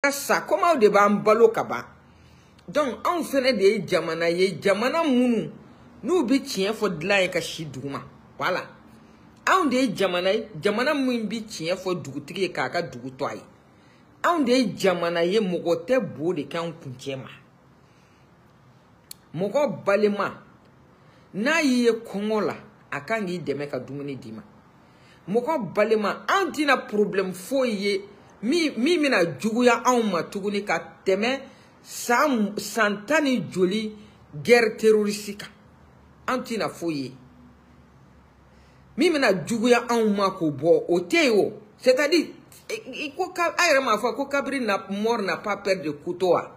ka sa komi aw de b'an balo ka ban donc anw fɛnɛ de ye jamana ye jamana minnu n'u bɛ tiɲɛ fɔ dilan ye ka si duguma wala anw de ye jamana ye jamana min bɛ tiɲɛ fɔ dugutigi ye k'a ka dugu to a ye anw de ye jamana ye mɔgɔ tɛ bo de k'anw kuncɛ ma mɔgɔ balima n'a y'i ye kɔngɔ la a kan k'i dɛmɛ ka dumuni d'i ma mɔgɔ balima an tɛna problème foyi ye min min bɛna juguya anw ma tuguni ka tɛmɛ san san tan ni joli guerre terroriste kan an tɛna foyi ye min bɛna juguya anw ma k'o bɔ o tɛ yen o c'est à dire i ko ka a yɛrɛ m'a fɔ ko kabiri na mort n'a pas peur de couteau wa.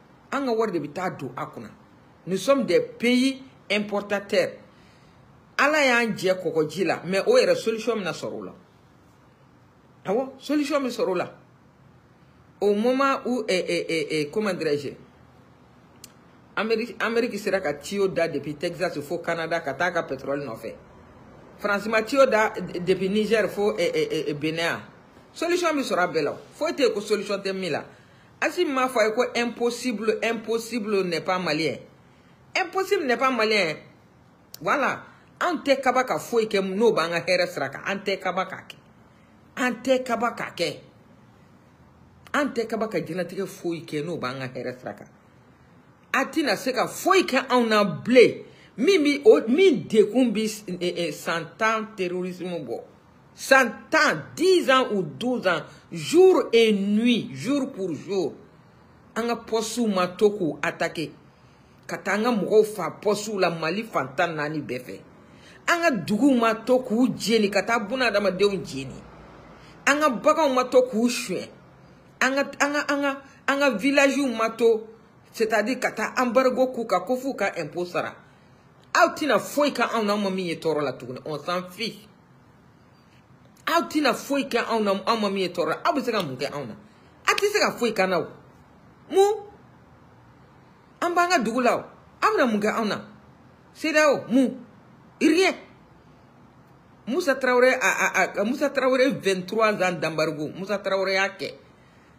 an ka wari de bɛ taa don a kunna nous sommes des pays importateurs ala y'an jɛ kɔgɔji la mais o yɛrɛ solution bɛna sɔrɔ o la awɔ solution bɛ sɔrɔ o la au moment où eh, eh, eh, eh, comment dirais-je Amérique, Amérique sera ka tiyo da depuis Texas fo Canada ka taa ka pétrole nɔfɛ France ma tiyo da depuis Niger fo eh, eh, eh, Benin solution bɛ sɔrɔ a bɛɛ la foyi tɛ yen ko solution tɛ min la Asi m'a fɔ a ye ko impossible impossible n'est pas malien impossible n'est pas malien voilà an tɛ kaba ka foyi kɛ n'o b'an ka hɛrɛ sira kan an tɛ kaba k'a kɛ an tɛ kaba k'a kɛ an tɛ kaba ka jɛnatigɛ foyi kɛ n'o b'an ka hɛrɛ sira kan a tɛna se ka foyi kɛ anw na bilen min bi o min dekun bi eh, eh, san tan terrorisme bɔ 100 ans, 10 ans ou 12 ans, jour et nuit, jour pour jour, an ka pɔsiw ma to k'u atake ka taa an ka mɔgɔw fa pɔsiw la mali fantan naani bɛɛ fɛ an ka duguw ma to k'u jeni ka taa buna adamadenw jeni an ka baganw ma to k'u suɲɛ an ka an ka an ka an ka villagew ma to c'est-à-dire ka taa embargo k'u kan ko f'u ka impôt sara aw tɛna foyi kɛ anw na anw ma min ye tɔɔrɔ la tuguni on s'en fiche aw tɛna foyi kɛ anw na anw ma min ye tɔɔrɔ la aw bɛ se ka mun kɛ anw na a tɛ se ka foyi k'an na o mun an b'an ka dugu la o aw bɛna mun kɛ anw na CEDEAO mun rien Moussa Traoré a a a Moussa Traoré 23 ans d'embargo Moussa Traoré y'a kɛ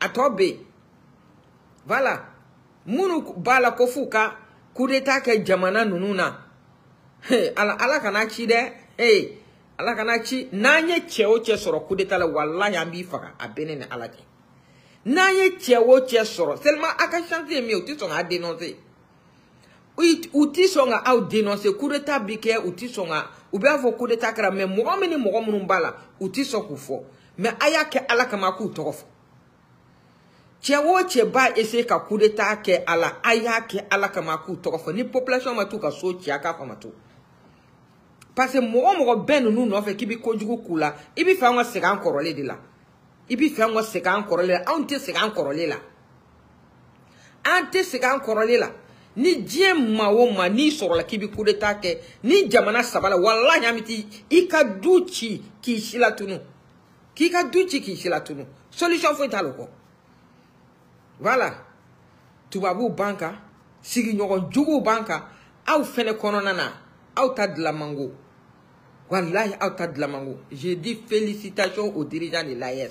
a tɔ bɛ yen voilà minnu b'a la ko f'u ka kudeta kɛ jamana ninnu na ala ala kana ci dɛ ala kana ci n'an ye cɛ o cɛ sɔrɔ kudeta la walahi an b'i faga a bɛ ne ni ala cɛ n'an ye cɛ o cɛ sɔrɔ seulement a ka chance ye min ye u tɛ sɔn k'a dénoncer u tɛ sɔn ka aw dénoncer kudeta bɛ kɛ u tɛ sɔn ka u b'a fɔ kudeta kɛra mais mɔgɔ min ni mɔgɔ minnu b'a la u tɛ sɔn k'u fɔ. mɛ a y'a kɛ ala kama k'u tɔgɔ fɔ cɛ o cɛ b'a ese ka kudeta kɛ a la a y'a kɛ ala kama k'u tɔgɔ fɔ ni population ma t'u ka so cɛ a k'a fama to parce que mɔgɔ mɔgɔ bɛɛ ninnu nɔfɛ k'i bɛ kojugu k'u la i bɛ fɛ an ka segin an kɔrɔlen de la i bɛ fɛ an ka segin an kɔrɔlen la anw tɛ segin an kɔrɔlen la an tɛ segin an kɔrɔlen la ni diɲɛ maa o maa n'i sɔrɔla k'i bɛ kudeta kɛ ni jamana saba la walahi an bɛ t'i i ka du ci k'i si latunu k'i ka du ci k'i si latunu solution foyi t'a la o kɔ voilà tubabuw b'an kan sigiɲɔgɔn juguw b'an kan aw fɛnɛ kɔnɔna na aw ta dilanmango walahi aw ta dilanmango je dis félicitations aux dirigeants de l'AES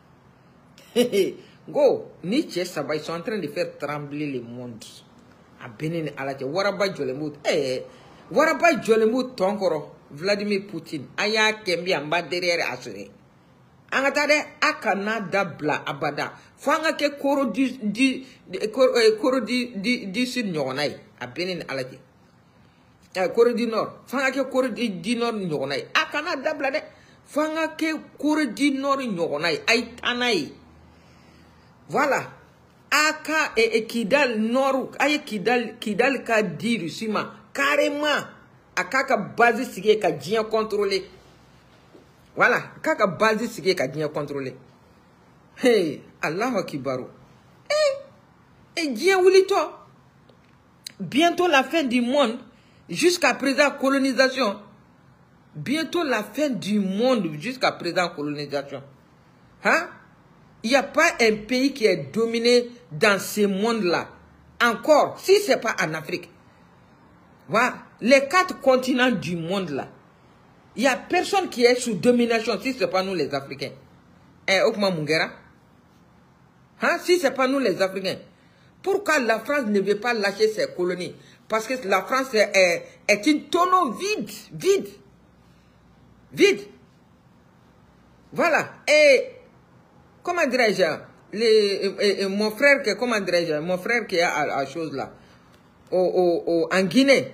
n ko ni cɛ saba ils sont en train de faire trembler le monde a bɛ ne ni ala cɛ waraba jɔlen b'o ɛɛ waraba jɔlen b'o tɔn kɔrɔ vladimir putin a y'a kɛ n bɛ yan n ba derrière a sɔrɔ an ka taa dɛ a kana dabila abada fo an ka kɛ koro di di koro di di di sud ɲɔgɔnna ye a bɛ ne ni ala cɛ. eh, Corée du Nord f'an ka kɛ Corée du Nord ɲɔgɔnna ye a kana dabila dɛ f'an ka kɛ Corée du Nord ɲɔgɔnna ye a ye taa n'a ye voilà a ka eh, eh, Kidal Nord a ye Kidal Kidal ka di Russie ma carrément a k'a ka base sigi yen ka diɲɛ contrôler voilà k'a ka base sigi yen ka diɲɛ contrôler hey Alahu akibaru eh eh diɲɛ wulitɔ. bientôt la fin du monde jusqu'à présent colonisation bientôt la fin du monde jusqu'à présent colonisation hein il n'y a pas un pays qui est dominé dans ce monde-là. Encore, si ce n'est pas en Afrique. Voilà. Les quatre continents du monde-là. Il n'y a personne qui est sous domination si ce n'est pas nous les Africains. Eh, Okma Mungera. Hein? Si ce n'est pas nous les Africains. Pourquoi la France ne veut pas lâcher ses colonies Parce que la France est, est une tonneau vide, vide, vide. Voilà. Et comment dirais-je, mon frère que, mon frère qui a à, chose là, en Guinée,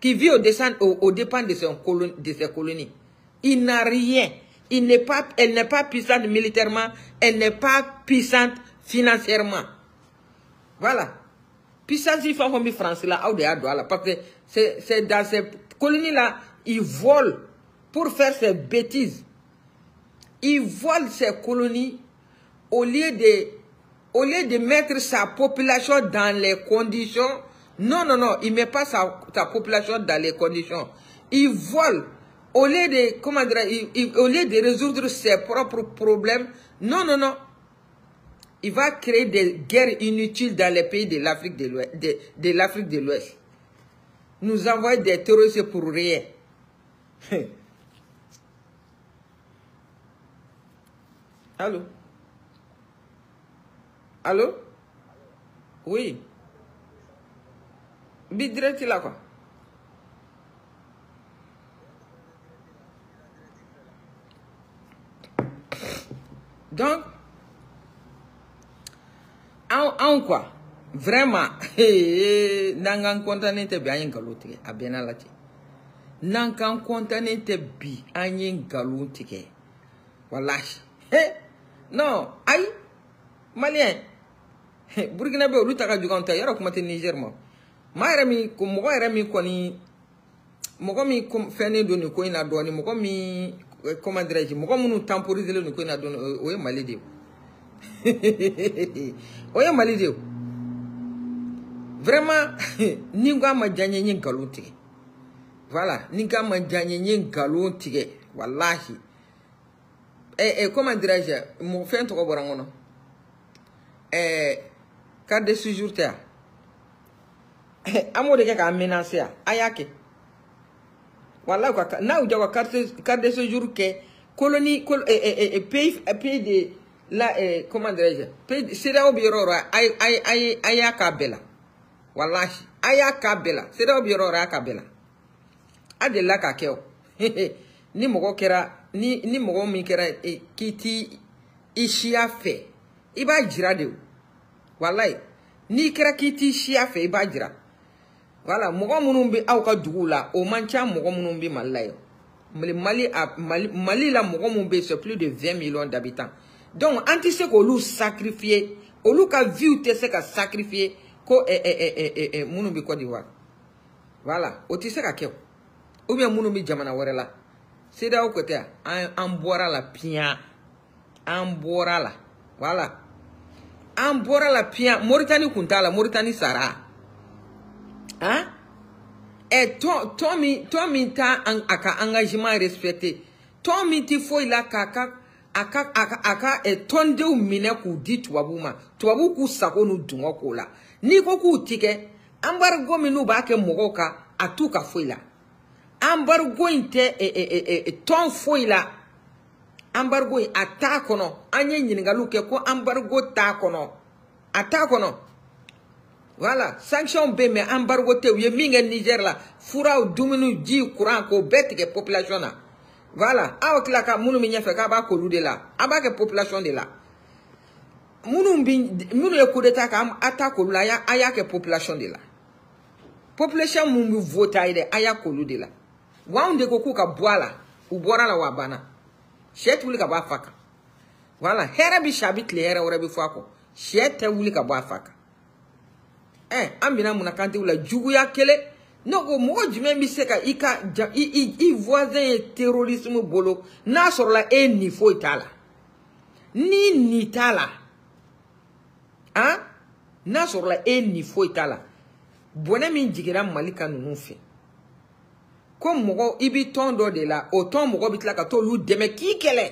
qui vit au dépens au, dépend de, son de ses colonies. Il n'a rien. Il n'est pas, elle n'est pas puissante militairement, elle n'est pas puissante financièrement. Voilà. Puissance, il faut comme France là, parce que c'est dans ces colonies-là, ils volent pour faire ces bêtises. Ils volent ces colonies au lieu de, au lieu de mettre sa population dans les conditions non, non, non, il ne met pas sa, population dans les conditions. Il vole. Au lieu de, comment au lieu de résoudre ses propres problèmes, non, non, non. Il va créer des guerres inutiles dans les pays de l'Afrique de l'Ouest. De, de Nous envoyer des terroristes pour rien. Allô allo oui bi direct la ko donc anw anw quoi vraiment n'an k'an kɔntannen tɛ bi an ye nkalon tigɛ a bɛnna la ten n'an k'an kɔntannen tɛ bi an ye nkalon tigɛ. walahi non ayi maliyɛn burukina bɛ olu ta ka jugu an ta yɔrɔ kuma tɛ nizɛri ma maa yɛrɛ min ko mɔgɔ yɛrɛ min kɔni mɔgɔ min fɛnnen don nin ko in na dɔɔnin mɔgɔ min comment dirais-je mɔgɔ minnu temporiselen nin ko in na dɔɔnin o ye mali de ye o ye mali de ye vraiment ni n ko a ma diya n ye n ye nkalon tigɛ voilà ni n ko a ma diya n ye n ye nkalon tigɛ walahi eh, eh, comment dirais-je mɔgɔ fɛn tɔgɔ bɔra n kɔnɔ eh, carte de séjour tɛ yan an b'o de kɛ k'an menacer yan a y'a kɛ walayi ka n'a y'u diya u ka carte carte de séjour kɛ colonie col eh, eh, eh, eh pays eh, pays de la eh, comment dirais-je pays CEDEAO bɛ yɔrɔ o yɔrɔ a ye a ye a ye a y'a k'a bɛɛ la walayi a y'a k'a bɛɛ la CEDEAO bɛ yɔrɔ o yɔrɔ a y'a k'a bɛɛ la a delila k'a kɛ o. ni mɔgɔ kɛra ni ni mɔgɔ min kɛra e, k'i ti i siya fɛ i b'a jira de o walayi n'i kɛra k'i ti siya fɛ i b'a jira wala mɔgɔ minnu bɛ aw ka duguw la o man ca mɔgɔ minnu bɛ mali la yan mali mali mali mali la mɔgɔ minnu bɛ c'est plus de 20 millions d'habitants donc an tɛ se k'olu sacrifier olu ka vie tɛ se ka sacrifier ko ɛ ɛ ɛ ɛ ɛ minnu bɛ Côte d'Ivoire wala o tɛ se ka kɛ o. ou bien minnu bɛ jamana wɛrɛ la CEDEAO ko tɛ yan an an bɔra la piyan an bɔra la wala an bɔra la piyan Mauritanie kun t'a la Mauritanie sara han ɛ tɔn tɔn min tɔn min t'a an a ka engagement respecter tɔn min tɛ foyi la k'a ka a ka a ka a ka ɛ tɔndenw minɛ k'u di tubabuw ma tubabuw k'u sago n'u dungɔ k'o la n'i ko k'u ti kɛ. an barigo min n'u b'a kɛ mɔgɔw kan a t'u ka foyi la an barigo in tɛ e, e, e, tɔn foyi la an barigo in a t'a kɔnɔ an ye ɲininkaliw kɛ ko an barigo t'a kɔnɔ a t'a kɔnɔ wala sanction bɛ yen mɛ an barigo tɛ u ye min kɛ nizɛr la furaw dumuniw ji kuran k'o bɛɛ tigɛ population na wala aw tila ka minnu bɛ ɲɛfɛ k'a b'a k'olu de la a b'a kɛ population de la minnu bi minnu ye kodeta kɛ an a ta k'olu la an y'a kɛ population de la population mun bɛ vota ye dɛ an y'a k'olu de la wa anw de ko k'u ka bɔ a la u bɔra la wa a banna sɛ tɛ wuli ka bɔ a fa kan wala hɛrɛ bɛ si a bɛ tile hɛrɛ wɛrɛ bɛ fɔ a kɔ sɛ tɛ wuli ka bɔ a fa kan ɛɛ an bɛna mun na kan tɛ wuli la juguya kelen ne ko mɔgɔ jumɛn bɛ se ka i ka i i i voisin ye terrorisme bolo n'a sɔrɔla e ni foyi t'a la. ni ni t'a la an n'a sɔrɔla e ni foyi t'a la bɔnɛ min jigira mali ka ninnu fɛ ko mɔgɔ i bɛ tɔn dɔ de la o tɔn mɔgɔ bɛ tila ka t'olu dɛmɛ k'i kɛlɛ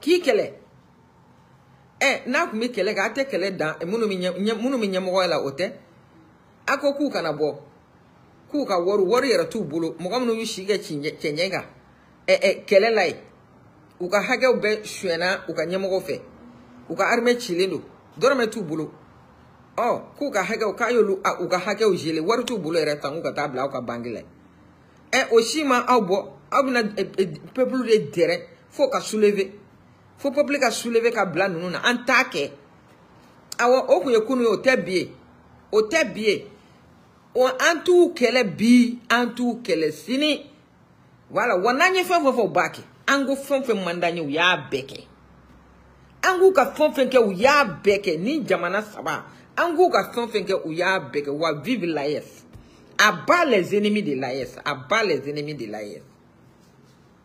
k'i kɛlɛ ɛ n'a tun bɛ kɛlɛ kɛ a tɛ kɛlɛ dan minnu bɛ ɲɛ minnu bɛ ɲɛmɔgɔya la o tɛ a ko k'u kana bɔ k'u ka wari wari yɛrɛ t'u bolo mɔgɔ minnu bɛ si kɛ cɛncɛn kan kɛlɛ la yen u ka hakɛw bɛɛ suyɛnna u ka ɲɛmɔgɔ fɛ u ka armée cilen don dɔrɔmɛ t'u bolo ɔ k'u ka hakɛw k'a y'olu u ka hakɛw jele wari t'u bolo yɛrɛ tan k'u ka taa bila aw ka banki la ɛ o si ma aw bɔ aw bɛna peuple de dɛrɛ fo ka soulever fo peuple ka soulever ka bila ninnu na an t'a kɛ awɔ o tun ye kunu ye o tɛ bi ye o tɛ bi ye an t'u kɛlɛ bi an t'u kɛlɛ sini wala wa n'an ye fɛn fɛn fɔ u b'a kɛ an ko fɛn fɛn man d'an ye u y'a bɛɛ kɛ an k'u ka fɛn fɛn kɛ u y'a bɛɛ kɛ ni jamana saba an k'u ka fɛn fɛn kɛ u y'a bɛɛ kɛ wa vive l'AES a bat les ennemis de l'AES a bat les ennemis de l'AES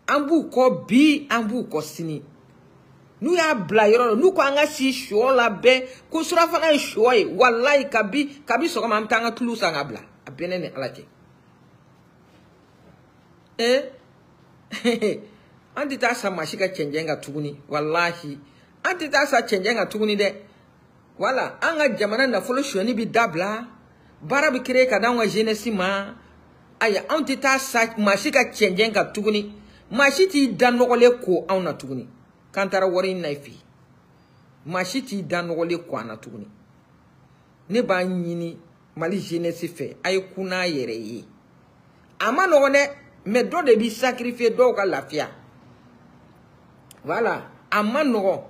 an b'u kɔ bi an b'u kɔ sini n'u y'a bila yɔrɔ la n'u ko an ka si sɔ labɛn ko surafana ye sɔ ye walayi kabi kabi sɔgɔma an bɛ taa an ka tulu san ka bila a bɛnnen ni ala cɛ ee eh? an tɛ taa sa maa si ka cɛncɛn kan tuguni walahi an tɛ taa sa cɛncɛn kan tuguni dɛ wala an ka jamana nafolo sonyani bɛ dabila baara bɛ kere ka d'anw ka jeunesse ma ayi anw tɛ taa sa maa si ka cɛncɛn kan tuguni maa si t'i da nɔgɔlen ko anw na tuguni k'an taara wari in na i fɛ yen maa si t'i da nɔgɔlen ko an na tuguni ne b'a ɲini mali jeunesse fɛ a ye kun n'a yɛrɛ ye a ma nɔgɔn dɛ mais dɔ de b'i sacrifier dɔw ka lafiya voilà a ma nɔgɔn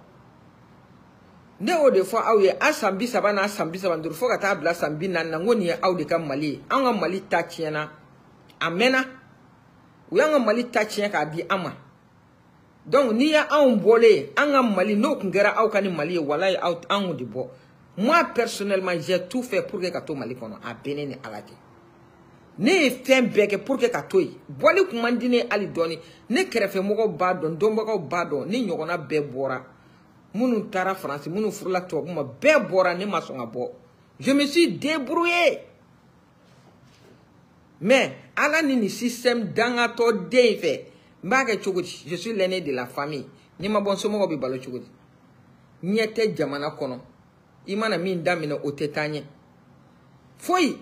ne y'o de fɔ aw ye a san bi saba n'a san bi saba duuru fo ka taa bila san bi naani na n ko nin ye aw de ka mali ye an ka mali ta tiɲɛna a mɛnna u y'an ka mali ta tiɲɛ k'a di an ma donc n'i ye anw bɔlen ye an ka mali n'o tun kɛra aw ka ni mali ye walayi aw an kun tɛ bɔ moi personnellement j'ai tout fait pour que ka to mali kɔnɔ a bɛ ne ni ala cɛ ne ye fɛn bɛɛ kɛ pour que ka to yen bɔli kun man di ne ye hali dɔɔni ne kɛrɛfɛmɔgɔw b'a dɔn dɔnbagaw b'a dɔn ne ɲɔgɔnna bɛɛ bɔra minnu taara faransi minnu furula tubabu ma bɛɛ bɔra ne ma sɔn ka bɔ je me suis débrouillé mais ala ni nin système dangatɔ den in fɛ n b'a kɛ cogo di je suis l'aîné de la famille n'i ma bɔ n somɔgɔw bɛ balo cogo di ɲɛ tɛ jamana kɔnɔ i mana min daminɛ o tɛ taa ɲɛ foyi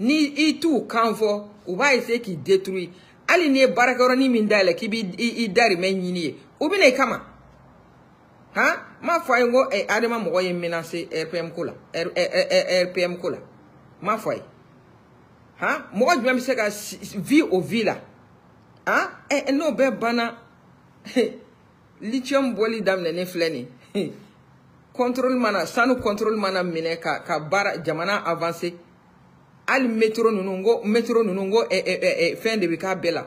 ni i t'u kan fɔ u b'a essayer k'i détruire hali n'i ye baarakɛyɔrɔnin min dayɛlɛ k'i b'i i darimɛ ɲini ye u bɛna i kama han n m'a fɔ a ye n ko eh, adama mɔgɔ ye menase rpm ko la rpm ko la n m'a fɔ a ye han mɔgɔ jumɛn bɛ se ka vie o vie la han eh, eh, n'o bɛɛ banna lithium bɔli daminɛnen filɛ nin ye contrôle mana sanu contrôle mana minɛ ka ka baara jamana avancer hali metro ninnu n ko metro ninnu n ko fɛn de bɛ k'a bɛɛ la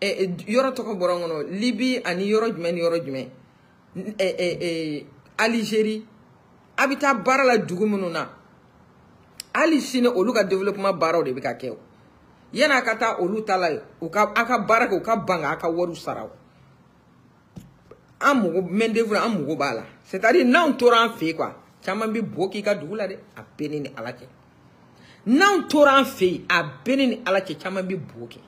yɔrɔ tɔgɔ bɔra n kɔnɔ libi ani yɔrɔ jumɛn ni yɔrɔ jumɛn alizeri a bɛ taa baara la dugu minnu na hali sini olu ka développement baaraw de bɛ ka kɛ o yanni a ka taa olu ta la u ka a ka baara kɛ u ka ban ka a ka wariw sara o an mago main d'œuvre an mago b'a la c'est à dire n'anw tora an fɛ yen quoi caman bɛ bɔ k'i ka dugu la dɛ a bɛɛ ni ni ala cɛ. n'anw tora an fɛ yen a bɛɛ ne ni ala cɛ caman bɛ bo kɛ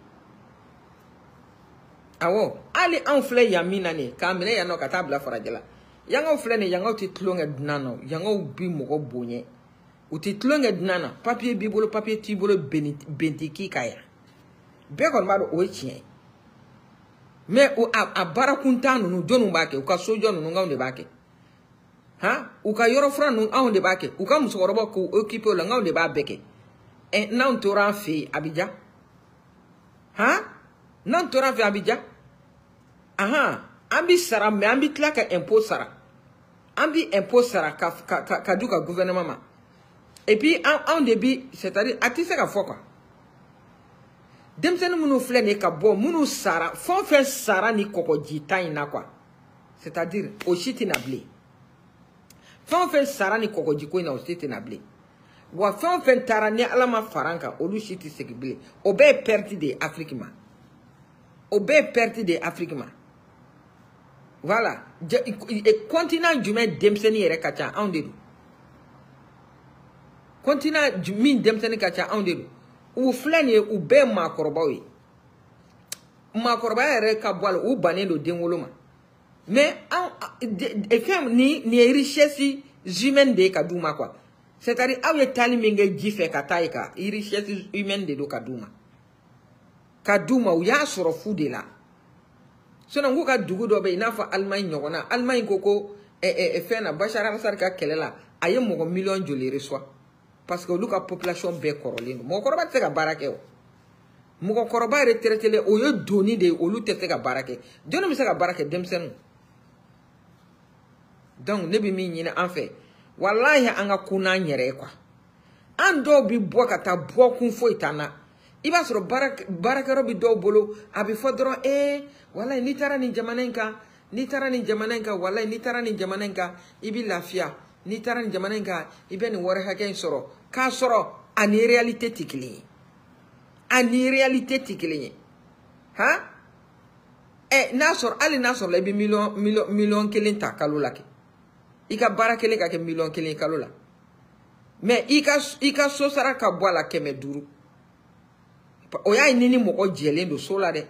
awɔ hali anw filɛ yan min na nin ye k'a minɛ yan nɔ ka taa bila farajɛ la yankaw filɛ nin ye yankaw tɛ tulon kɛ dunan na yankaw bɛ mɔgɔ bonya u tɛ tulon kɛ dunan na papiye b'i bolo papiye t'i bolo bɛn tɛ k'i ka yan bɛɛ kɔni b'a dɔn o ye tiɲɛ ye mɛ a baara kuntan ninnu jɔnniw b'a kɛ u ka sojɔ ninnu kanw de b'a kɛ han u ka yɔrɔ fura ninnu anw de b'a kɛ u ka musokɔrɔbaw k'u okipe o la n'anw de b'a bɛɛ kɛ ɛ eh, n'anw tora an fɛ yen a bɛ ja han n'anw tora an fɛ yen a bɛ ja ahan an bɛ sara mɛ an bɛ tila ka ɛnpo sara an bɛ ɛnpo sara ka ka ka ka di u ka guvɛrɛnɛman ma et puis an anw de bi c'est à dire a tɛ se ka fɔ quoi denmisɛnnin minnu filɛ nin ye ka bɔ minnu sara fɛn o fɛn sara ni kɔgɔjita in na quoi. c'est à dire o si tɛna bilen fɛn o fɛn sara ni kɔgɔjiko in na o si tɛna bilen wa fɛn o fɛn taara ni ala ma fara n kan olu si tɛ segin bilen o bɛɛ ye pɛriti de ye afiriki ma o bɛɛ ye pɛriti de ye afiriki ma voilà kɔntinan jumɛn denmisɛnnin yɛrɛ ka ca anw de don kɔntinan min denmisɛnnin ka ca anw de don u filɛ nin ye u bɛɛ ye maakɔrɔbaw ye maakɔrɔbaya yɛrɛ ka bɔ a la u bannen don denwolo ma mais an fɛn ni nin ye richesse humaine de ye ka d'u ma quoi c'est à dire aw ye taali min kɛ ji fɛ ka taa ye ka richesse humaine de don ka d'u ma ka d'u ma u y'a sɔrɔ fu de la sinɔn n k'u ka dugu dɔ bɛ yen i n'a fɔ alimaɲi ɲɔgɔn na alimaɲi ko ko fɛn na bashar al-assad ka kɛlɛ la a ye mɔgɔ miliyɔn joli reçoit parce que olu ka population bɛɛ kɔrɔlen don mɔgɔkɔrɔba tɛ se ka baara kɛ o mɔgɔkɔrɔba yɛrɛ tɛrɛtɛlen o ye doni de ye olu tɛ se ka baara kɛ jɔnni bɛ se ka baara kɛ denmisɛnninw donc ne bɛ min ɲini an fɛ walahi an ka ko n'an yɛrɛ ye quoi an dɔw bɛ bɔ ka taa bɔ kun foyi t'an na i b'a sɔrɔ baara baarakɛyɔrɔ bɛ dɔw bolo a bɛ fɔ dɔrɔn ee walayi n'i taara nin jamana in kan n'i taara nin jamana in kan walayi n'i taara nin jamana in kan i bɛ lafiya n'i taara nin jamana in kan i bɛ nin wari hakɛ in sɔrɔ k'a sɔrɔ a ni réalité tɛ kelen ye a ni réalité tɛ kelen ye han ɛ n'a sɔrɔ hali n'a sɔrɔ la i bɛ miliyɔn miliyɔn miliyɔn kelen ta kalo la kɛ i ka baara kelen ka kɛ miliyɔn kelen ye kalo la mɛ i ka i ka so sara ka bɔ a la kɛmɛ duuru o y'a ye ni ni mɔgɔ jɛlen don so la dɛ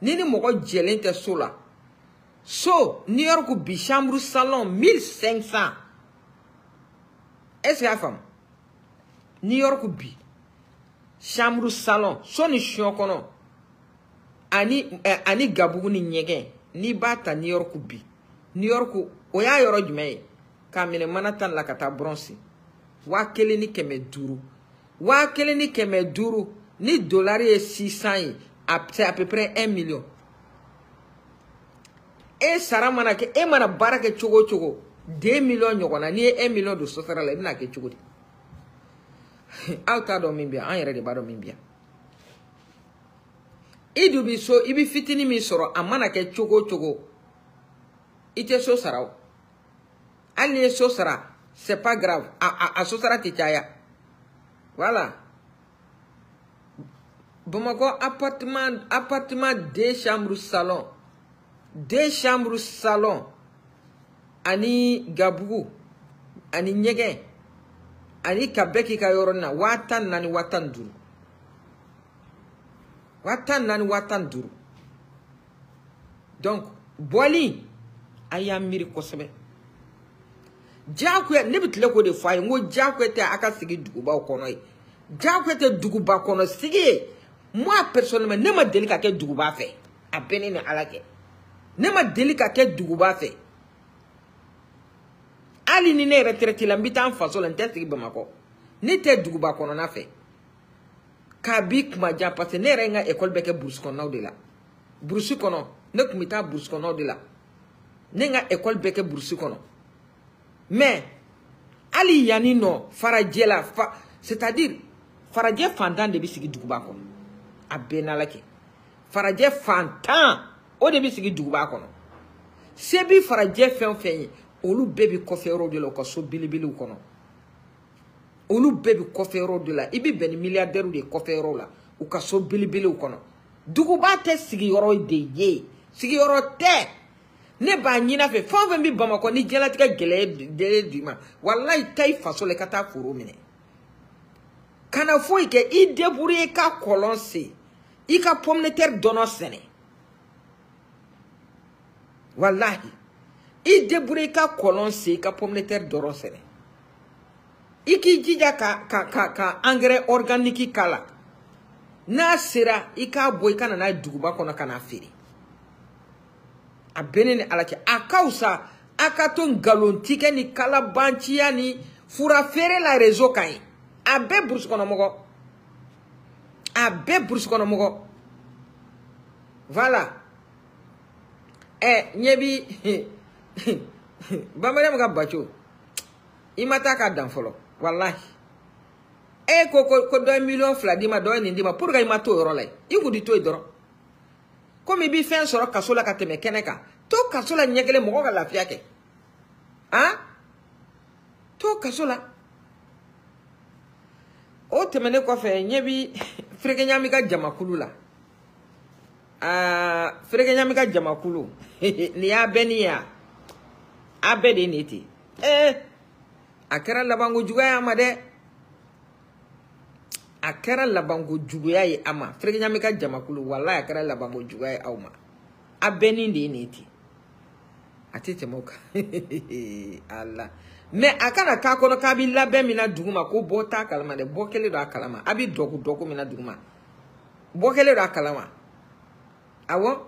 ni ni mɔgɔ jɛlen tɛ so la so new york bi chambre salon 1500 est ce que y'a faamu new york bi chambre salon so ni siyɔn kɔnɔ ani eh, ani gabugu ni ɲɛgɛn n'i b'a ta new york bi new york o y'a yɔrɔ jumɛn ye k'a minɛ mana tan la ka taa bronze waa kelen ni kɛmɛ duuru waa kelen ni kɛmɛ duuru ni dolari ye 600 ye a c'est à peu près 1 million e sara mana kɛ e mana baara kɛ cogo o cogo den miliyɔn ɲɔgɔn na n'i ye e miliyɔn don sosara la i bɛna kɛ cogo di aw t'a dɔn min bɛ yan an yɛrɛ de b'a dɔn min bɛ yan i dun bɛ so i bɛ fitinin min sɔrɔ a mana kɛ cogo o cogo i tɛ so sara o hali n'i ye so sara c'est pas grave a a a so sara tɛ caya voilà. Bamako appartement appartement deux chambres salon deux chambres salon ani gabugu ani ɲɛgɛn ani ka bɛɛ k'i ka yɔrɔ na waa tan naani waa tan duuru waa tan naani waa tan duuru donc bɔli a y'a miiri kosɛbɛ diyagoya ne bɛ tile k'o de fɔ a ye n ko diyagoya tɛ a ka sigi dugubaw kɔnɔ ye jagoya tɛ duguba kɔnɔ sigi ye moi personnellement ne ma deli ka kɛ duguba fɛ a bɛ ne ni ala kɛ ne ma deli ka kɛ duguba fɛ hali ni ne yɛrɛ tɛrɛti la n bɛ taa n faso la n tɛ sigi bamakɔ ne tɛ duguba kɔnɔna fɛ k'a bi kuma jan parce que ne yɛrɛ ye n ka ekɔli bɛɛ kɛ burusi kɔnɔnaw de la burusi kɔnɔ ne tun bɛ taa burusi kɔnɔnaw de la ne n ka ekɔli bɛɛ kɛ burusi kɔnɔ mais hali yanni nɔ farajɛ la fa c'est à dire farajɛ fantan de bɛ sigi duguba kɔnɔ a bɛɛ n'ala cɛ farajɛ fantan o de bɛ sigi duguba kɔnɔ se bi farajɛ fɛn o fɛn ye olu bɛɛ bɛ kɔfɛ yɔrɔ de la u ka so belebelew kɔnɔ olu bɛɛ bɛ kɔfɛ yɔrɔ de la i bɛ bɛn ni miliyardɛriw de ye kɔfɛ yɔrɔw la u ka so belebelew kɔnɔ duguba tɛ sigiyɔrɔ de ye sigiyɔrɔ tɛ ne b'a ɲin'a fɛ fɛn o fɛn bɛ bamakɔ ni diɲɛlatigɛ gɛlɛya d'i ma walayi taa i faso la i ka taa foro minɛ kana foyi kɛ i debrouiller i ka kɔlɔn sen i ka pomme de terre dɔnɔ sɛnɛ walahi i debrouiller i ka kɔlɔn sen i ka pomme de terre dɔrɔn sɛnɛ i k'i jija ka ka ka ka engrais organique k'a la n'a sera i k'a bɔ i ka na n'a ye duguba kɔnɔ ka n'a feere a bɛ ne ni ala cɛ a ka fisa a ka to nkalontigɛ ni kalabanciya ni fura feere la rezo kan ye a bɛɛ burusi kɔnɔ mɔgɔ a bɛɛ burusi kɔnɔ mɔgɔ voilà ɛ eh, ɲɛ bi bamariyamu ka baco i ma taa ka dan fɔlɔ walahi e ko ko ko dɔ ye miliyɔn fila d'i ma dɔ ye nin d'i ma pour que i ma t'o yɔrɔ la yen i kun ti to yen dɔrɔn komi i bɛ fɛn sɔrɔ kaso la ka tɛmɛ kɛnɛ kan to kaso la ɲɛ kelen mɔgɔ ka lafiya kɛ han to kaso la o tɛmɛnen kɔfɛ ɲɛ bi ferekeɲami ka jamakulu la aa ferekeɲami ka jamakulu nin y'a bɛɛ ni y'a a bɛɛ de ye nin ye ten ee a kɛra labanko juguya ma dɛ a kɛra labanko juguya ye a ma ferekeɲami ka jamakulu wala a kɛra labanko juguya ye aw ma a bɛnni de ye nin ten a tɛ tɛmɛ o kan ala mɛ a kana k'a kɔnɔ k'a bɛ labɛn min na duguma ko bɔ t'a kalama dɛ bɔ kelen don a kalama a bɛ dɔko dɔko min na duguma bɔ kelen don a kalama awɔ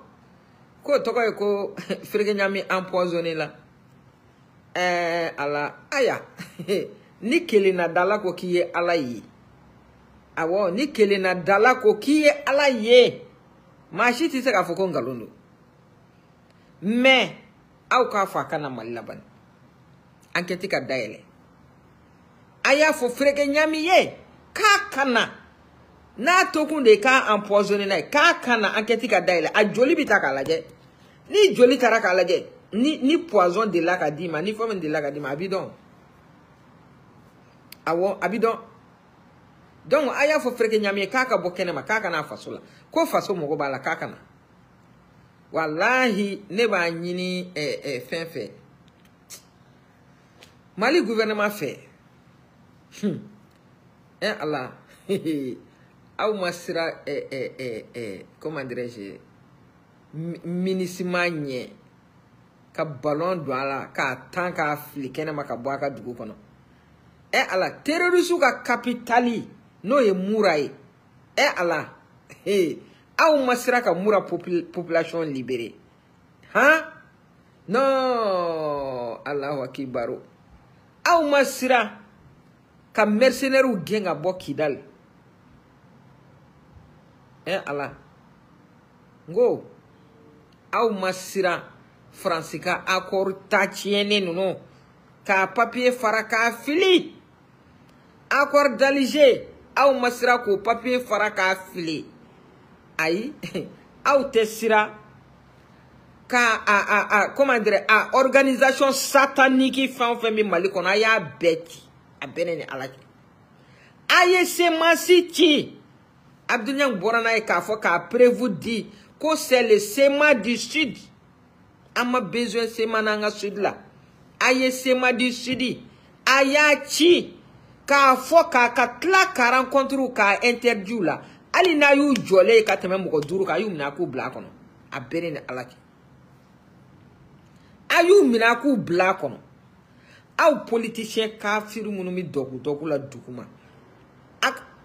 k'o tɔgɔ ye ko ferekeɲami empoisonné la ɛɛ ala aya ni kelenna dala ko k'i ye ala ye awɔ ni kelenna dala ko k'i ye ala ye maa si tɛ se k'a fɔ ko nkalon don mɛ aw k'a fɔ a kana mali labani ankɛti ka dayɛlɛ a y'a fɔ fereke ɲami ye k'a ka na n'a tokun de ye k'a empoisonné n'a ye k'a ka na enquête ka dayɛlɛ a joli bɛ ta k'a lajɛ ni joli taara k'a lajɛ ni ni poison delila ka d'i ma ni fɛn min delila ka d'i ma a b'i dɔn awɔ a b'i dɔn donc a y'a fɔ fereke ɲami ye k'a ka bɔ kɛnɛma k'a kana a faso la ko faso mago b'a la k'a kana walahi ne b'a ɲini ɛɛ ɛɛ fɛn fɛ mali gouvernement fɛ hmm. e eh, ala aw ma sira eh, eh, eh, eh, comment dirais-je minisima ɲɛ ka ballon don a la k'a tan k'a fili kɛnɛma ka bɔ a ka dugu kɔnɔ e eh, ala terrorisiw ka kapitali n'o ye mura ye e ala aw ma sira ka mura population libere han non alahu akibaru aw ma siran ka mercenaires gɛn ka bɔ kidali ɛ ala n ko aw ma siran faransi ka accord ta tiɲɛnen ninnu k'a papiye fara k'a fili accord d'Alger aw ma sira k'o papier fara k'a file ayi aw tɛ sira ka a a a comment dire a organisation satanique fɛn o fɛn bɛ Mali kɔnɔ a y'a bɛɛ ci a bɛɛ ne ni Ala cɛ a ye semasi ci Abdou Niang bɔra n'a ye k'a fɔ k'a prévu di ko c'est le sema du sud an ma besoin sema n'an ka sudi la a ye sema di sudi a y'a ci k'a fɔ k'a ka tila ka rencontre k'a interview la hali n'a y'u jɔlen ye ka tɛmɛ mɔgɔ duuru kan a y'u minɛ a k'u bila a kɔnɔ a bere ni ala cɛ a y'u minɛ a k'u bila a kɔnɔ aw politisiyɛn kafiri minnu bɛ dɔku dɔku la duguma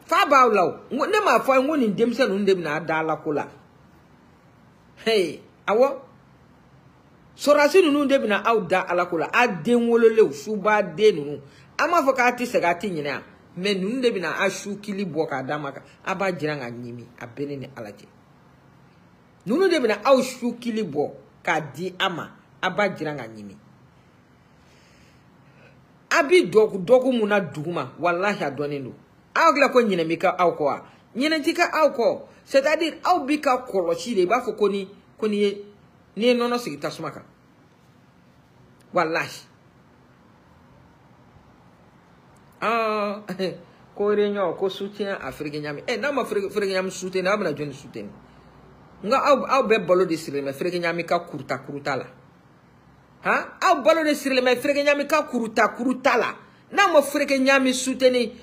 fa b'aw la o ne m'a fɔ a ye n ko nin denmisɛn ninnu de bɛna a da ala ko la hey awɔ sɔrɔdasi ninnu de bɛna aw da ala ko la a den wololenw suba den ninnu an b'a fɔ k'a tɛ sɛgɛn a tɛ ɲinɛ yan mɛ ninnu de bɛna a su kili bɔ k'a d'a ma a b'a jiran ka ɲimi a bɛ ne ni ala cɛ ninnu de bɛna aw su kili bɔ k'a di a ma a b'a jiran ka ɲimi a bi dɔku mun na duguma walahi a dɔnnen don aw tila ko ɲinɛ bɛ ka aw kɔ wa ɲinɛ ti ka aw kɔ c'est à dire aw bi ka kɔlɔsi de i b'a fɔ ko ni ko ni ye ni ye nɔnɔ sigi tasuma kan walahi ah ko réunion ko soutien à Fereke Ɲami eh n'a ma Fereke Ɲami soutien aw bɛna jɔni soutien nka aw aw bɛɛ balo de sirilen bɛ Fereke Ɲami ka kuruta kuruta la han aw balo de sirilen bɛ fereke ɲami ka kuru ta kuru ta la n'a ma fereke ɲami suteni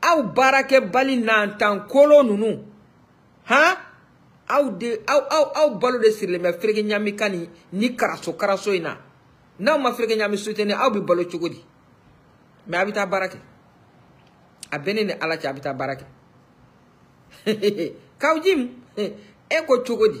aw baarakɛbali nantan kolo ninnu han aw de aw aw aw balo de sirilen bɛ fereke ɲami ka ni ni karaso karaso in na n'aw ma fereke ɲami suteni aw bɛ balo cogo di mɛ a bɛ taa baara kɛ a bɛ ne ni ala cɛ a bɛ taa baara kɛ kaw jim e ko cogo di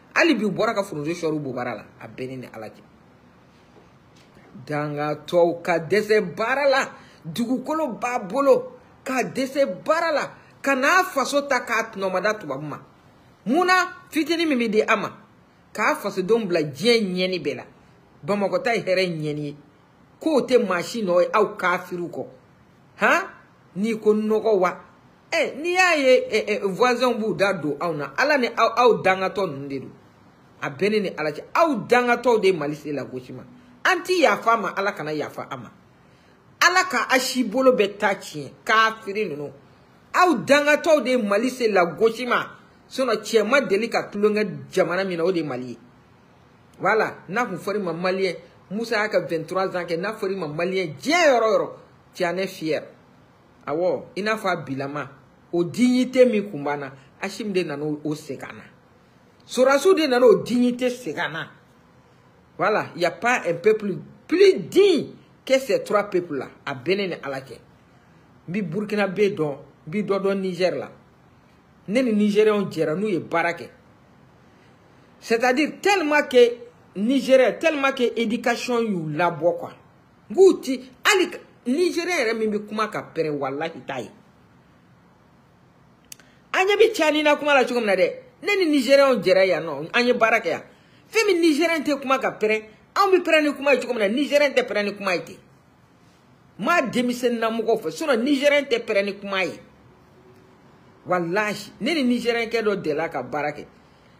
hali bi u bɔra ka foronto sɔri bo baara la a bɛɛ ne ni ala cɛ dangatɔw ka dɛsɛ baara la dugukolo b'a bolo ka dɛsɛ baara la ka n'a faso ta k'a tɔnɔmada tubabu ma mun na fitini min bɛ di an ma k'a fasodenw bila diɲɛ ɲɛni bɛɛ la bamakɔ ta ye hɛrɛ ɲɛni ye k'o tɛ maa si nɔ ye aw kafiriw kɔ han n'i ko nɔgɔ wa Eh, n'i y'a ye eh, eh, voisinw b'u da don aw na ala ni aw aw dangatɔ ninnu de don a bɛɛ ne ni ala cɛ aw dangatɔw de ye mali se lagosi ma an ti yafa ma ala kana yafa a ma ala ka a si bolo bɛ ta tiɲɛ kafiri ninnu aw dangatɔw de ye mali se lagosi ma sinɔn cɛ ma deli ka tulonkɛ jamana min na o de ye mali ye wala n'a kun fɔra i ma maliyɛn musa y'a ka 23 ans kɛ n'a fɔra i ma maliyɛn diɲɛ yɔrɔ yɔrɔ tu en es fier awɔ i n'a fɔ a bilama o dignité min kun b'an na Hachim de nana o segin an na Sorasiw de nana o dignité segin an na voilà il y a pas un peuple plus digne que ces trois peuples là a bɛ ne ni Ala cɛ n bɛ Burkina bɛ dɔn n bɛ dɔ dɔn Niger la ne ni Nigériens jɛra n'u ye baara kɛ c'est-à-dire tellement que Nigériens tellement que éducation y'u labɔ quoi. n b'u ti hali nizeriyɛn yɛrɛ min bɛ kuma ka pɛrɛ walahi t'a ye an ɲɛ bɛ caya ni na kuma la cogo min na dɛ ne ni nizeriyɛnw jɛra yan nɔ an ye baara kɛ yan fɛn min nizeriyɛn tɛ kuma ka pɛrɛn anw bɛ pɛrɛn ni kuma ye cogo min na nizeriyɛn tɛ pɛrɛn ni kuma ye ten n m'a denmisɛnnin na mɔgɔw fɛ sinɔn nizeriyɛn tɛ pɛrɛn ni kuma ye walahi ne ni nizeriyɛnkɛ dɔ delila ka baara kɛ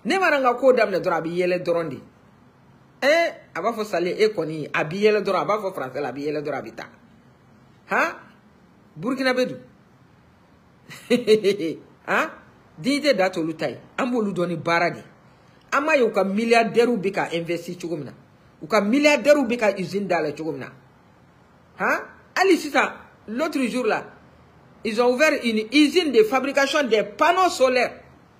ne mana n ka ko daminɛ dɔrɔn a bɛ yɛlɛ dɔrɔn de ee a b'a fɔ sale e kɔni a b'i yɛlɛ dɔrɔn a b'a fɔ faransɛ la a b'i yɛlɛ dɔrɔn a bɛ taa han burukina bɛ dun han dignité da t'olu ta ye an b'olu dɔn ni baara de an b'a ye u ka miliyardɛriw bɛ ka investi cogo min na u ka miliyardɛriw bɛ ka usine dayɛlɛ cogo min na han hali sisan l'autre jour là ils ont ouvert une usine de fabrication des panneaux solaires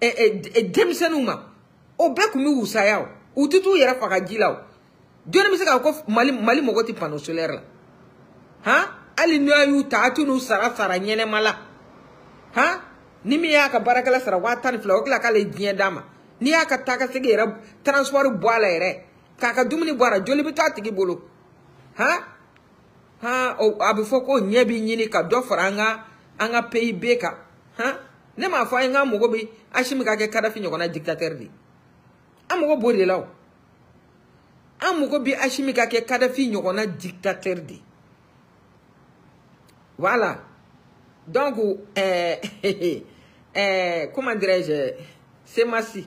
denmisɛnninw ma o bɛɛ tun bɛ wusaya o u tɛ t'u yɛrɛ faga ji la o jɔnni bɛ se k'a fɔ mali mali mɔgɔ tɛ panneau solaire la han hali n'u y'u ta a t'u n'u sara sara ɲɛnɛma la han ni min y'a ka baarakɛla sara waa tan ni fila o tila k'ale diɲɛ d'a ma n'i y'a ka taa ka segin yɛrɛ transport bɔ a la yɛrɛ k'a ka dumuni bɔ a la joli bɛ to a tigi bolo han han a bɛ fɔ ko ɲɛ bɛ ɲini ka dɔ fara an ka an ka PIB kan han ne m'a fɔ an ye k'an mago bɛ Asimi ka kɛ Kadafi ɲɔgɔnna dictateur de ye an mago b'o de la o an mago bɛ Asimi ka kɛ Kadafi ɲɔgɔnna dictateur de ye voilà donc euh, euh, comment dirais-je semasi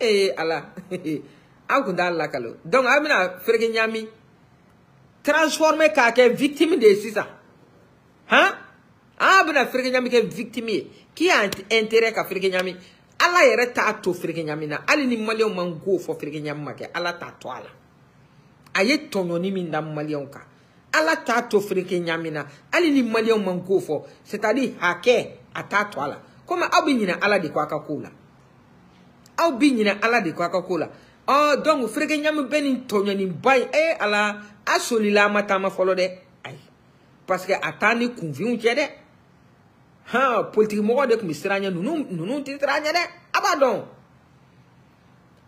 ee ala aw kun t'a lakalo donc aw bɛna fereke ɲami transformer k'a kɛ victime de ye sisan han aw bɛna fereke ɲami kɛ victime ye qui a intérêt ka fereke ɲami ala yɛrɛ t'a to fereke ɲami na hali ni maliyɛnw man go fɔ fereke ɲami ma kɛ ala t'a to a la a ye tɔɲɔni min da maliyɛnw kan ala t'a to fereke ɲami na hali ni maliyɛnw man ko fɔ c'est à dire hakɛ a t'a to a la komi aw bɛ ɲinɛ ala de kɔ a ka kow la aw bɛ ɲinɛ ala de kɔ a ka kow la ɔ donc fereke ɲami bɛ nin tɔɲɔniba in e ala a solila a ma taama fɔlɔ dɛ ayi parce que a t'a ni kunfinw cɛ dɛ han politikimɔgɔ de tun bɛ siran ɲɛ ninnu ninnu tɛ siran ɲɛ dɛ a b'a dɔn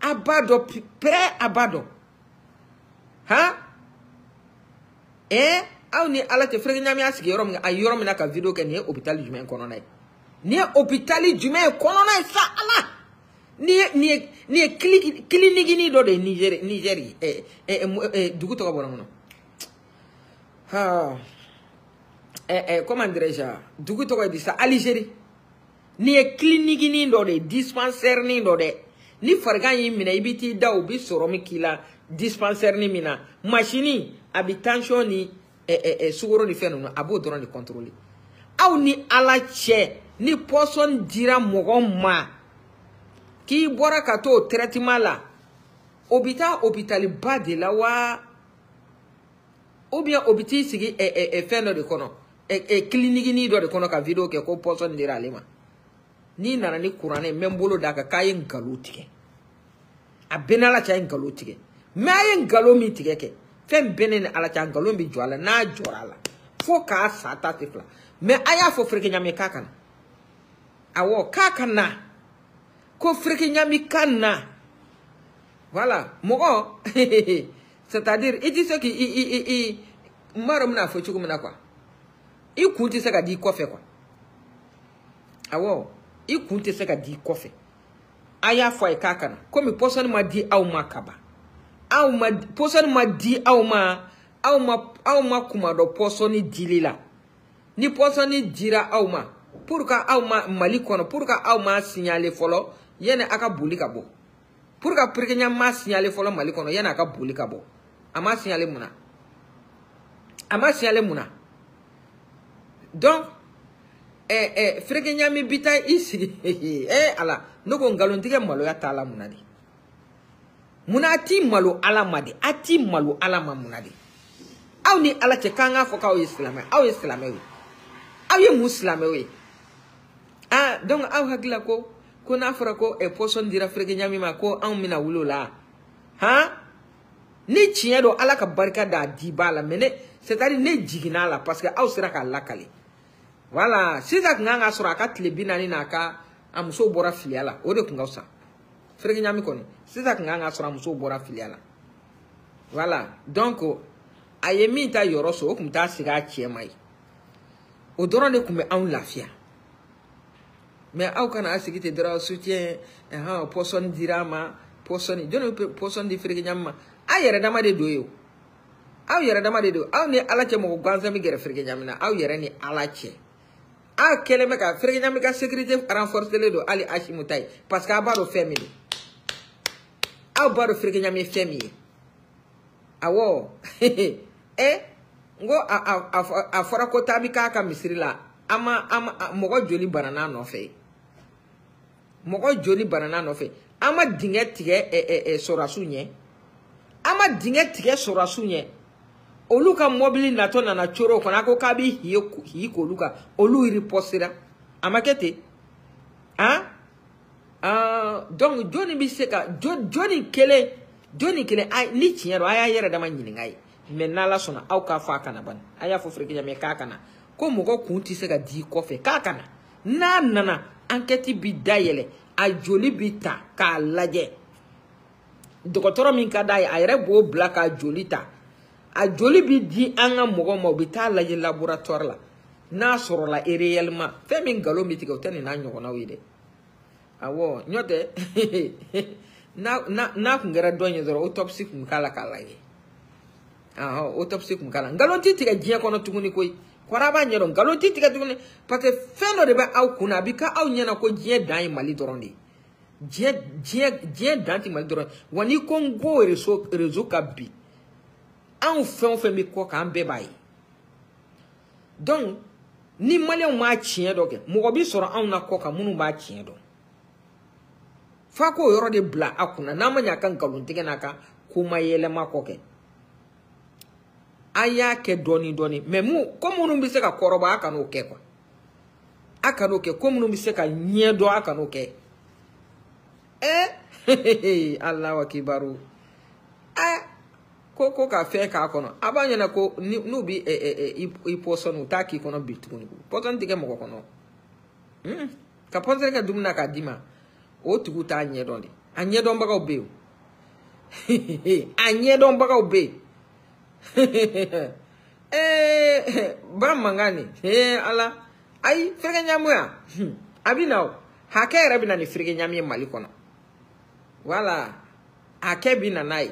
a b'a dɔn pɛrɛ a b'a dɔn han ee aw ni ala cɛ fɛrɛkɛ ɲami y'a sigi yɔrɔ min a ye yɔrɔ min na ka video kɛ nin ye hôpital jumɛn kɔnɔna ye nin ye hôpital jumɛn ye kɔnɔna ye sa ala nin ye nin ye nin ye kilinigini dɔ de ye Niger Niger ye eh, eh, eh, dugu tɔgɔ bɔra mun na ha eh, eh, comment dirais-je dugu tɔgɔ ye di sa Algérie Ni ye clinique dɔ de dispensaire dɔ dɛ ni farigan y'i minɛ i bɛ t'i da u bɛ sɔrɔ min k'i la dispensaire min na masini a bɛ tension ni eh, eh, eh, sukoro ni fɛn ninnu a b'o dɔrɔn de contrôler aw ni ala cɛ ni pɔsɔn dira mɔgɔ ma k'i bɔra ka t'o traitement la o bɛ taa hôpitaliba de la wa. ou bien o bɛ t'i sigi fɛn dɔ de kɔnɔ kilinigini dɔ de kɔnɔ ka video kɛ ko pɔsɔni dira ale ma n'i nana ni kuranɛ ye n bɛ n bolo d'a kan k'a ye nkalon tigɛ a bɛɛ ni ala cɛ a ye nkalon tigɛ mɛ a ye nkalon min tigɛ kɛ fɛn bɛɛ ne ni ala cɛ a nkalon bɛ jɔ a la n'a jɔra a la fo k'a sa ta tɛ fila mɛ a y'a fɔ fereke ɲami k'a kana awɔ k'a ka na ko fereke ɲami ka na wala mɔgɔ c'est à dire i tɛ se k'i i i i n b'a dɔn n bɛna fɔ cogo min na quoi i kun tɛ se ka di i kɔfɛ quoi awɔ i kun tɛ se ka di i kɔfɛ a y'a fɔ a ye k'a kana komi pɔsɔni ma di aw ma ka ban aw ma pɔsɔni ma di aw ma aw ma aw ma kuma dɔ pɔsɔni dili la ni pɔsɔni dira aw ma pour que aw ma mali kɔnɔ pour que aw ma signale fɔlɔ yanni aw ka boli ka bɔ pour ka pirikenya ma signale fɔlɔ mali kɔnɔ yan'a ka boli ka bɔ a ma signale mun na a ma signale mun na donc eh, eh, ferekeɲami bi taa i sigi eh, ala ne ko nkalontigɛ maloya t'a la mun na de mun na a t'i malo ala ma de a t'i malo ala ma mun na de aw ni ala cɛ k'an k'a fɔ k'aw ye silamɛ aw ye silamɛw ye aw ye mun silamɛw ye ah donc aw hakili la ko ko n'a fɔra ko ɛ eh, pɔsɔn dira ferekenya min ma ko anw bɛna wuli o la han ni tiɲɛ don ala ka barika d'a di b'a la mɛ ne c'est à dire ne jiginna a la parce que aw sera k'a lakale wala sisan tun kan ka sɔrɔ a ka tile bi naani n'a ka a musow bɔra filiya la o de tun ka fisa ferekenya min kɔni sisan tun kan ka sɔrɔ a musow bɔra filiya la wala donc a ye min ta yɔrɔ so o tun bɛ taa sigi a cɛ ma ye o dɔrɔn de tun bɛ anw lafiya mɛ aw kana a sigi ten dɔrɔn soutien ɛhɔn pɔsɔni dira a ma pɔsɔni jɔni bɛ pɔsɔni di feerekɛ ɲami ma a yɛrɛ dama de don ye o aw yɛrɛ dama de don aw ni ala cɛ mɔgɔ gansan bɛ gɛrɛ feerekɛ ɲami na aw yɛrɛ ni ala cɛ aw kɛlen bɛ ka feerekɛ ɲami ka sécurité renforcelen don hali asimu ta ye parce que aw b'a dɔn fɛn min don aw b'a dɔn feerekɛ ɲami ye fɛn min ye awɔ e n ko a fɔra ko taa bi k'a ka misiri la an ma an ma mɔgɔ joli banana a nɔfɛ mɔgɔ joli banana a nɔfɛ an ma dingɛ tigɛ ɛ ɛ ɛ sɔrɔdasiw ɲɛ an ma dingɛ tigɛ sɔrɔdasiw ɲɛ olu ka mɔbili natɔ nana coro kɔnɔ a ko k'a bɛ hi k'olu kan olu ripɔsira a ma kɛ ten han. Ah, donc joni bɛ se ka joni kelen joni kelen ni tiɲɛ don a y'a yɛrɛ dama ɲininka ye mɛ n'ala sɔnna aw k'a fɔ a kana bani a y'a fɔ ferekejama ye k'a kana ko mɔgɔ kun tɛ se ka di kɔfɛ k'a kana n'a nana ankɛti bi dayɛlɛ a joli bi ta k'a lajɛ dɔgɔtɔrɔ min ka d'a ye a yɛrɛ b'o bila k'a joli ta a joli bi di an ka mɔgɔ ma u bɛ taa lajɛ laboratɔri la n'a sɔrɔla ereyɛlima fɛn min nkalon bɛ tigɛ o tɛ nin n'a ɲɔgɔnnaw ye dɛ awɔ n'o tɛ n'a tun kɛra dɔn ye dɔrɔn autopsie tun bɛ k'a la k'a lajɛ ahɔn autopsie tun bɛ k'a la nkalon tɛ tigɛ diɲɛ kɔnɔ tuguni koyi kɔrɔ b'a ɲɛdɔn nkalon tɛ tigɛ tuguni parce que fɛn dɔ de bɛ aw kun na a bɛ kɛ aw ɲɛna ko diɲɛ dan ye mali dɔrɔn de ye diɲɛ diɲɛ diɲɛ dan tɛ mali dɔrɔn ye wa n'i ko n ko rezo rezo ka bi anw fɛn o fɛn bɛ kɔ kan an bɛɛ b'a ye. donc ni maliyɛnw m'a tiɲɛ dɔ kɛ mɔgɔ bi sɔrɔ anw na kɔ kan minnu b'a tiɲɛ dɔn f'a k'o yɔrɔ de bila a kunna n'a ma ɲa a ka nkalontigɛ n'a ka koma yɛlɛma kɔ kɛ a y'a kɛ dɔɔni dɔɔni mɛ mu ko minnu bɛ se ka kɔrɔbɔ a kan'o kɛ kuwa a kan'o kɛ ko minnu bɛ se ka ɲɛ dɔn a kan'o kɛ ɛ alahu akibaru ɛ ko ko ka fɛn k'a kɔnɔ a b'a ɲɛna ko n'u bɛ i pɔsɔn u t'a k'i kɔnɔ bi tuguni pɔsɔn tɛ kɛ mɔgɔ kɔnɔ hmm. ka pɔsɔn kɛ dumuni na k'a d'i ma o tigiw t'a ɲɛdɔn de a ɲɛdɔnbagaw bɛ yen a ɲɛdɔnbagaw bɛ yen ee ba mankan nin ee ala ayi fɛrɛkɛ ɲamuya hmm. a bɛ na o hakɛ yɛrɛ bɛ na ni fɛrɛkɛ ɲamu ye mali kɔnɔ wala hakɛ bɛ na n'a ye.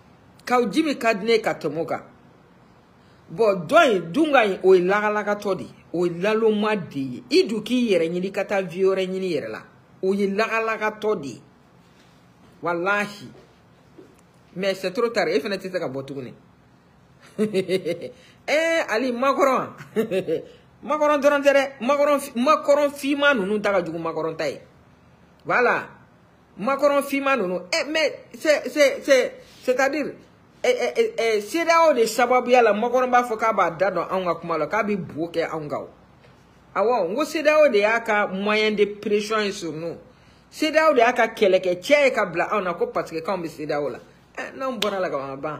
ka ji min ka di ne ye ka tɛmɛ o kan bɔn dɔ in dun ka ɲi o ye lagalakatɔ de ye o ye laloma de ye i dun k'i yɛrɛ ɲini ka taa vi wɛrɛ ɲini yɛrɛ la o ye lagalakatɔ de ye walahi mɛ c'est trop tard e fana tɛ se ka bɔ tuguni ee eh, ali makɔrɔn makɔrɔn dɔrɔn tɛ dɛ makɔrɔn makɔrɔn finman ninnu ta ka jugu makɔrɔn ta ye voilà makɔrɔn finman ninnu ɛ eh, mɛ c'est c'est c'est c'est à dire ɛ eh, ɛ eh, ɛ seereyaw de sababuya la makɔrɔn b'a fɔ k'a b'a da dɔn anw ka kuma la k'a bɛ bo kɛ anw kan o awɔ n ko seereyaw de y'a ka moyen de pression ye sur nous seereyaw de y'a ka kɛlɛkɛ cɛ ye ka bila anw na ko parce que k'anw bɛ seereyaw la ɛ n'anw bɔra la ka ban ban.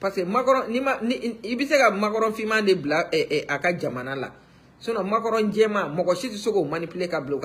parce que makɔrɔn ni ma ni i bɛ se ka makɔrɔn finman de bila a ka jamana la sinon makɔrɔn jɛman mɔgɔ si tɛ se k'o manipuler ka bila o ka